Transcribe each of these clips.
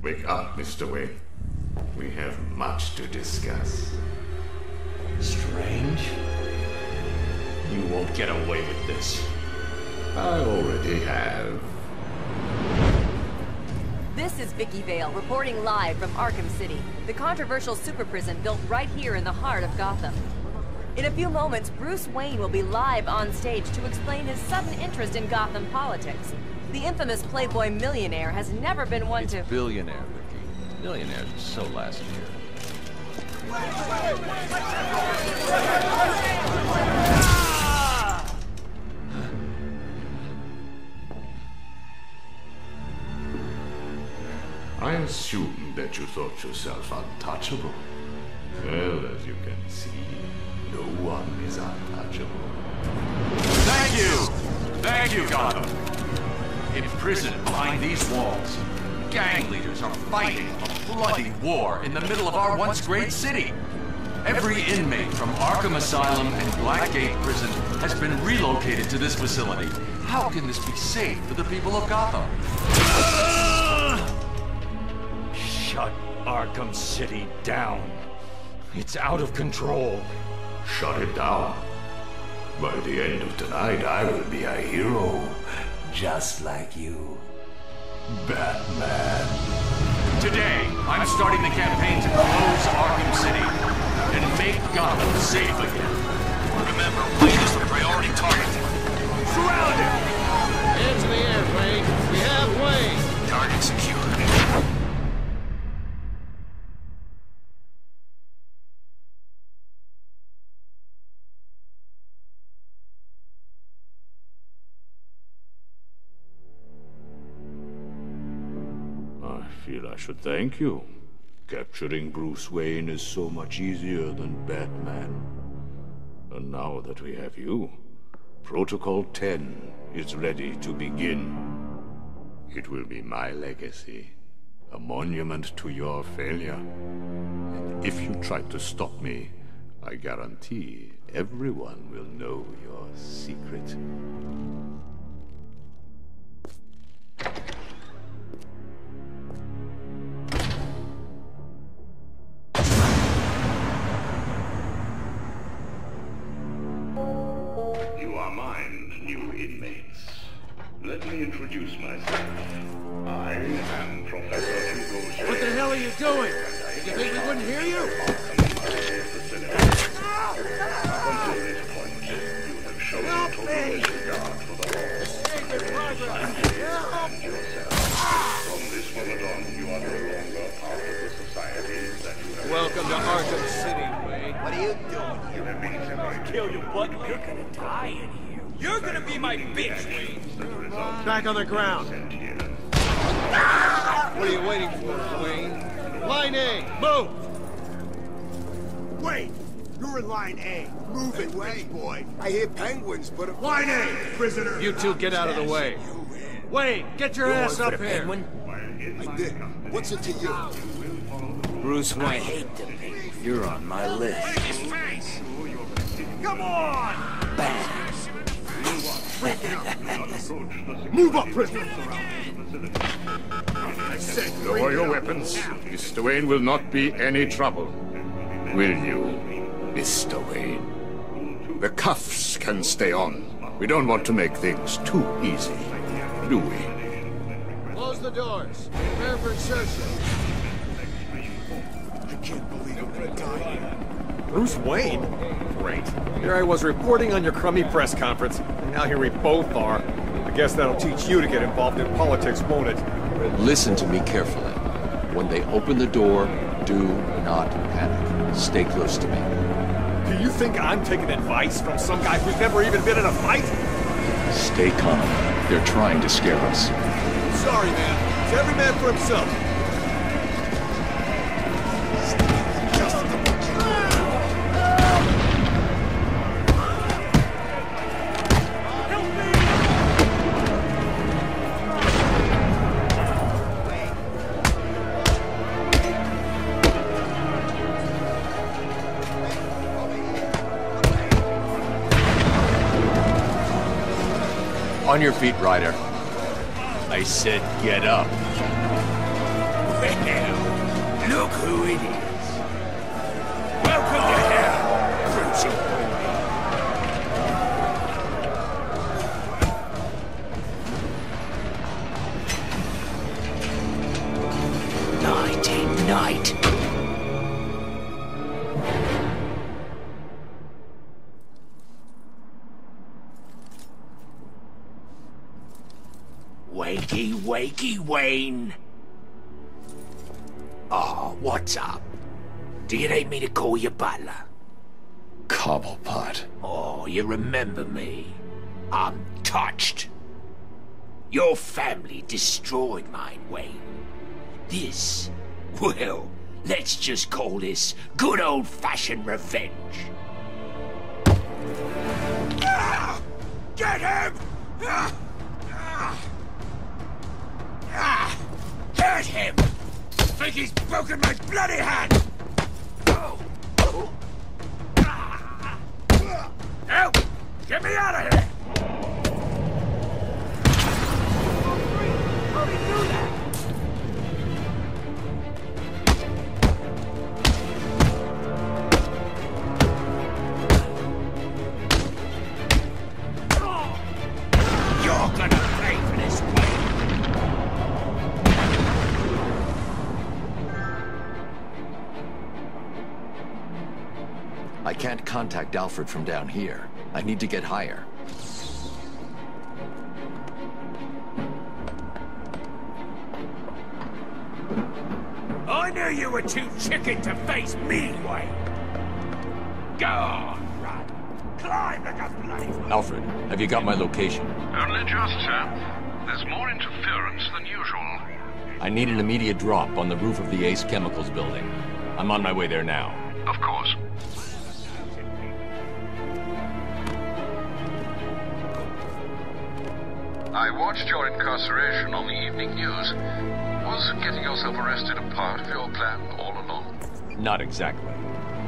Wake up, Mr. Wayne. We have much to discuss. Strange? You won't get away with this. I already have. This is Vicki Vale reporting live from Arkham City, the controversial super prison built right here in the heart of Gotham. In a few moments, Bruce Wayne will be live on stage to explain his sudden interest in Gotham politics. The infamous Playboy millionaire has never been one it's to- billionaire, Vicki. Millionaires are so last year. I assume that you thought yourself untouchable. Well, as you can see, no one is untouchable. Thank you! Thank you, Gotham! In prison behind these walls, gang leaders are fighting a bloody war in the middle of our once great city. Every inmate from Arkham Asylum and Blackgate Prison has been relocated to this facility. How can this be safe for the people of Gotham? Shut Arkham City down. It's out of control. Shut it down. By the end of tonight, I will be a hero. Just like you. Batman. Today, I'm starting the campaign to close Arkham City and make Gotham safe again. Remember, Wayne is the priority target. Surround him! Hands in the air, should thank you. Capturing Bruce Wayne is so much easier than Batman. And now that we have you, Protocol 10 is ready to begin. It will be my legacy, a monument to your failure. And if you try to stop me, I guarantee everyone will know your secret. Are mine, new inmates. Let me introduce myself. I am Professor Hugo J. What the hell are you doing? Did you think we wouldn't hear you? Up until this point, you have shown total disregard for the law Escape in progress. and yourself. From this moment on, you are no longer part of the society that you have Welcome to Arkham City, Wayne. What are you doing here? That means that I Kill you, but you're gonna die in here. You're gonna be my bitch, Wayne. Back on the ground. sent. What are you waiting for, Wayne? Line A, move! Wait! You're in line A. Move it, Wayne. boy. I hear penguins, but... Line A, prisoner! You two get out of the way. Wayne, get your ass up here. I did. What's it to you? Bruce Wayne. I hate the pig. You're on my list. Come on! Move up, prisoner! I said, Lower your weapons. Mr. Wayne will not be any trouble. Will you, Mr. Wayne? The cuffs can stay on. We don't want to make things too easy, do we? Close the doors. Prepare for insertion. I can't believe I'm gonna die here. Bruce Wayne? Great. Here I was reporting on your crummy press conference, and now here we both are. I guess that'll teach you to get involved in politics, won't it? Listen to me carefully. When they open the door, do not panic. Stay close to me. Do you think I'm taking advice from some guy who's never even been in a fight? Stay calm. They're trying to scare us. Sorry, man. It's every man for himself. On your feet, Ryder. I said get up. hell. Look who it is. Welcome to hell, Brucey. Nighty night. Wakey, wakey, Wayne. Oh, what's up? Do you need me to call you butler? Cobblepot. Oh, you remember me. I'm touched. Your family destroyed mine, Wayne. This, well, let's just call this good old-fashioned revenge. He's broken my bloody hand! Help! Get me out of here! Can't contact Alfred from down here. I need to get higher. I knew you were too chicken to face me, Wayne. Go on, run. Climb like a bloody... Alfred, have you got my location? Only just, sir. There's more interference than usual. I need an immediate drop on the roof of the Ace Chemicals building. I'm on my way there now. Of course. I watched your incarceration on the evening news. Was getting yourself arrested a part of your plan all along? Not exactly.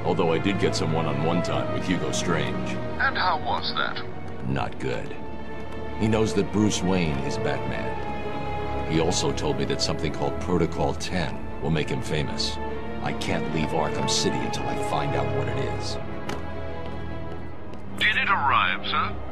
Although I did get some one-on-one time with Hugo Strange. And how was that? Not good. He knows that Bruce Wayne is Batman. He also told me that something called Protocol 10 will make him famous. I can't leave Arkham City until I find out what it is. Did it arrive, sir?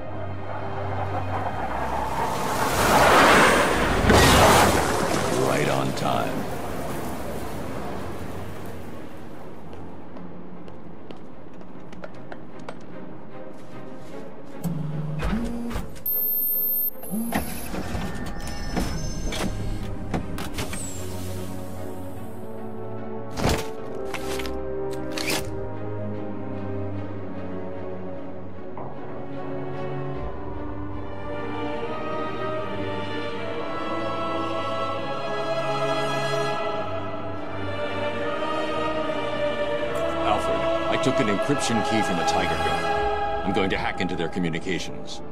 I took an encryption key from a Tiger gun. I'm going to hack into their communications.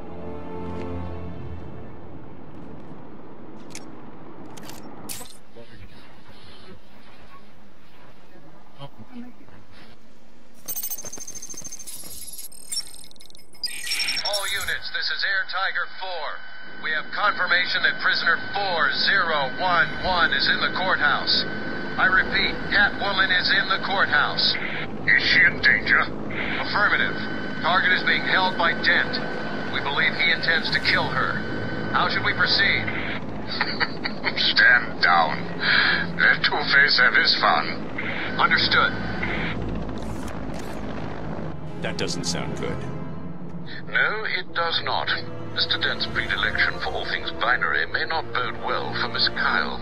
All units, this is Air Tiger 4. We have confirmation that prisoner 4011 is in the courthouse. I repeat, Catwoman is in the courthouse. Is she in danger? Affirmative. Target is being held by Dent. We believe he intends to kill her. How should we proceed? Stand down. Let Two-Face have his fun. Understood. That doesn't sound good. No, it does not. Mr. Dent's predilection for all things binary may not bode well for Miss Kyle.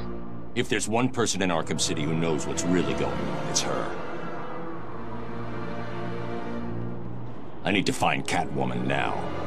If there's one person in Arkham City who knows what's really going on, it's her. I need to find Catwoman now.